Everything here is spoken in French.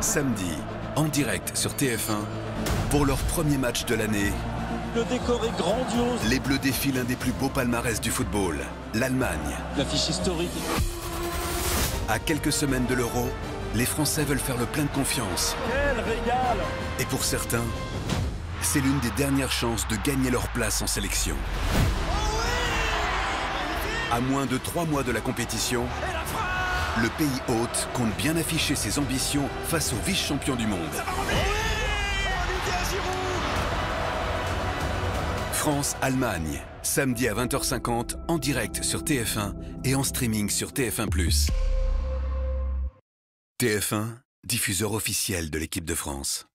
Samedi, en direct sur TF1, pour leur premier match de l'année, Le décor est grandiose. les Bleus défient l'un des plus beaux palmarès du football, l'Allemagne. L'affiche historique. À quelques semaines de l'Euro, les Français veulent faire le plein de confiance. Quel régal Et pour certains, c'est l'une des dernières chances de gagner leur place en sélection. À moins de trois mois de la compétition, le pays hôte compte bien afficher ses ambitions face aux vice-champions du monde. France-Allemagne, samedi à 20h50 en direct sur TF1 et en streaming sur TF1+. TF1, diffuseur officiel de l'équipe de France.